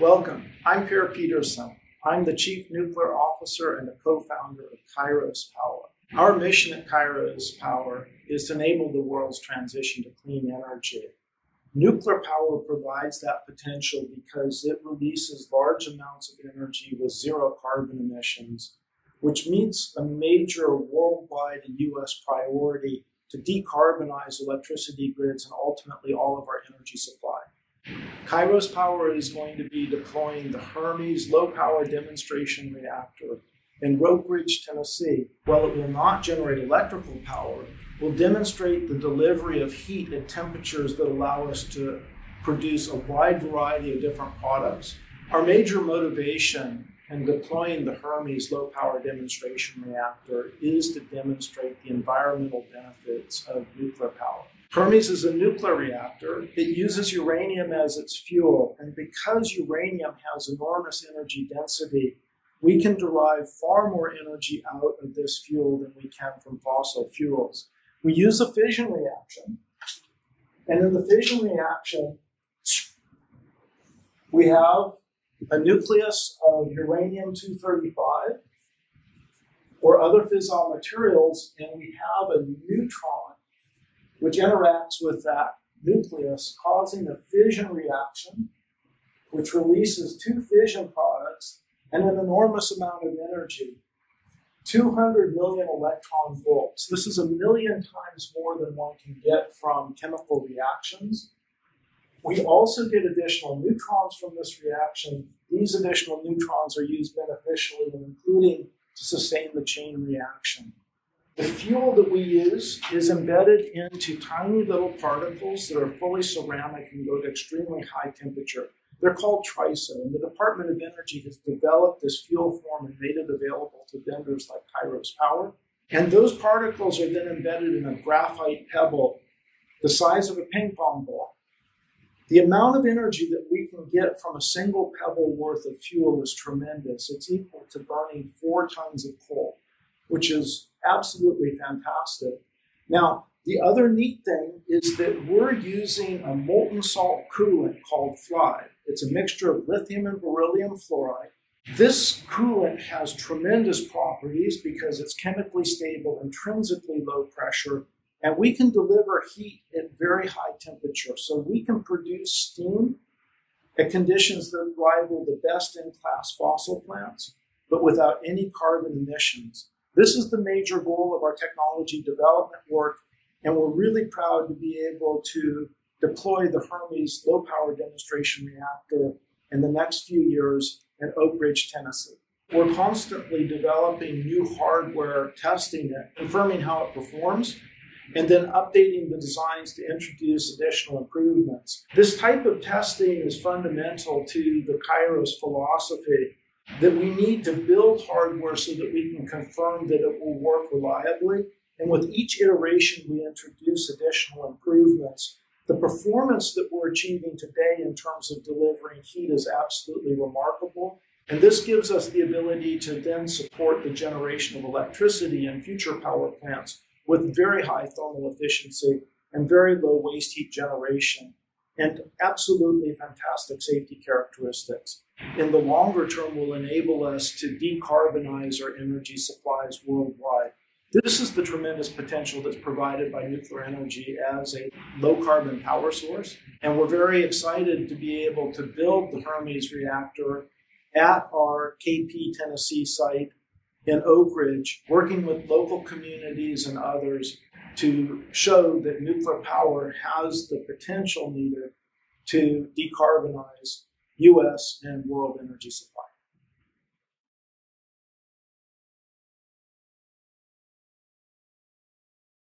Welcome. I'm Per Peterson. I'm the Chief Nuclear Officer and the co founder of Kairos Power. Our mission at Kairos Power is to enable the world's transition to clean energy. Nuclear power provides that potential because it releases large amounts of energy with zero carbon emissions, which meets a major worldwide and US priority to decarbonize electricity grids and ultimately all of our energy supply. Kairos Power is going to be deploying the Hermes low power demonstration reactor in Oak Ridge, Tennessee. While it will not generate electrical power, will demonstrate the delivery of heat at temperatures that allow us to produce a wide variety of different products. Our major motivation in deploying the Hermes low power demonstration reactor is to demonstrate the environmental benefits of nuclear power. Hermes is a nuclear reactor. It uses uranium as its fuel. And because uranium has enormous energy density, we can derive far more energy out of this fuel than we can from fossil fuels. We use a fission reaction. And in the fission reaction, we have a nucleus of uranium 235 or other fissile materials, and we have a neutron which interacts with that nucleus, causing a fission reaction, which releases two fission products and an enormous amount of energy 200 million electron volts. This is a million times more than one can get from chemical reactions. We also get additional neutrons from this reaction. These additional neutrons are used beneficially, including to sustain the chain reaction. The fuel that we use is embedded into tiny little particles that are fully ceramic and go to extremely high temperature. They're called TRISO, and the Department of Energy has developed this fuel form and made it available to vendors like Kairos Power. And those particles are then embedded in a graphite pebble the size of a ping pong ball. The amount of energy that we can get from a single pebble worth of fuel is tremendous. It's equal to burning four tons of coal, which is absolutely fantastic. Now, the other neat thing is that we're using a molten salt coolant called FLiBe. It's a mixture of lithium and beryllium fluoride. This coolant has tremendous properties because it's chemically stable, intrinsically low pressure, and we can deliver heat at very high temperature. So we can produce steam at conditions that rival the best in class fossil plants, but without any carbon emissions. This is the major goal of our technology development work, and we're really proud to be able to deploy the Hermes low power demonstration reactor in the next few years in Oak Ridge, Tennessee. We're constantly developing new hardware, testing it, confirming how it performs, and then updating the designs to introduce additional improvements. This type of testing is fundamental to the Kairos philosophy that we need to build hardware so that we can confirm that it will work reliably. And with each iteration, we introduce additional improvements the performance that we're achieving today in terms of delivering heat is absolutely remarkable. And this gives us the ability to then support the generation of electricity in future power plants with very high thermal efficiency and very low waste heat generation and absolutely fantastic safety characteristics. In the longer term will enable us to decarbonize our energy supplies worldwide. This is the tremendous potential that's provided by nuclear energy as a low carbon power source. And we're very excited to be able to build the Hermes reactor at our KP Tennessee site in Oak Ridge, working with local communities and others to show that nuclear power has the potential needed to decarbonize US and world energy supply.